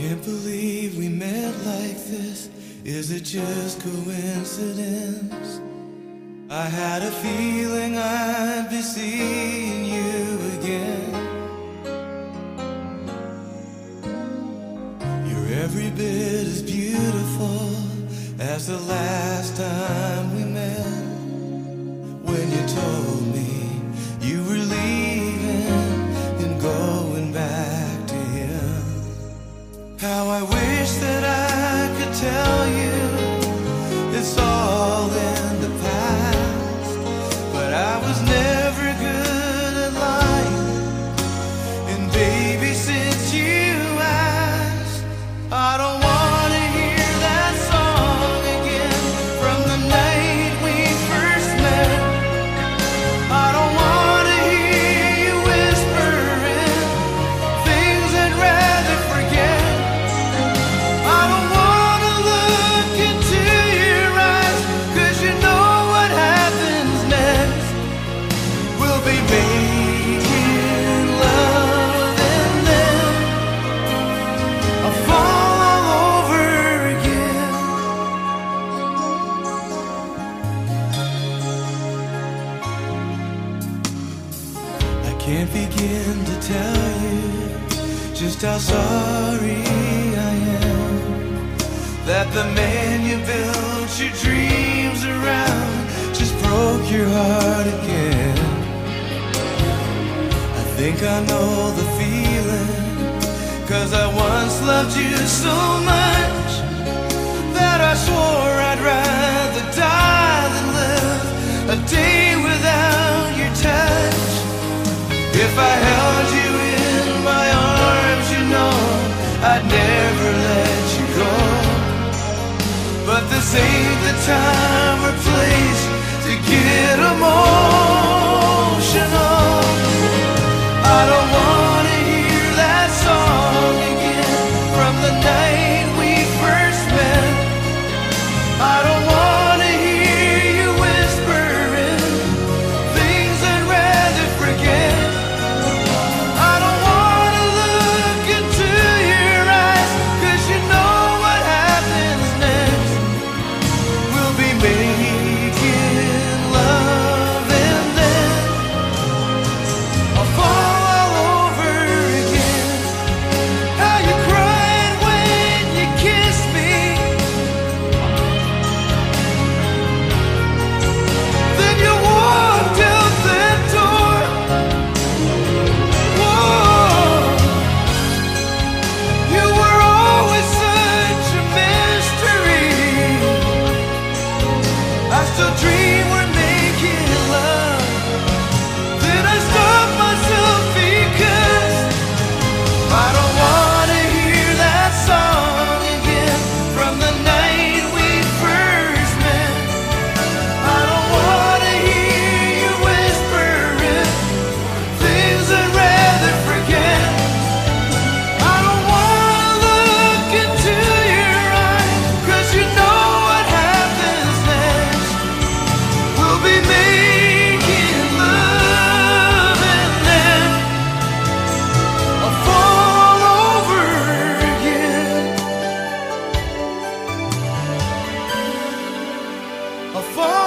can't believe we met like this. Is it just coincidence? I had a feeling I'd be seeing you again. You're every bit as beautiful as the last time we met. When you told me tell you can't begin to tell you just how sorry I am that the man you built your dreams around just broke your heart again. I think I know the feeling, cause I once loved you so much If I held you in my arms, you know I'd never let you go. But this ain't the time or place to get emotional. a fall.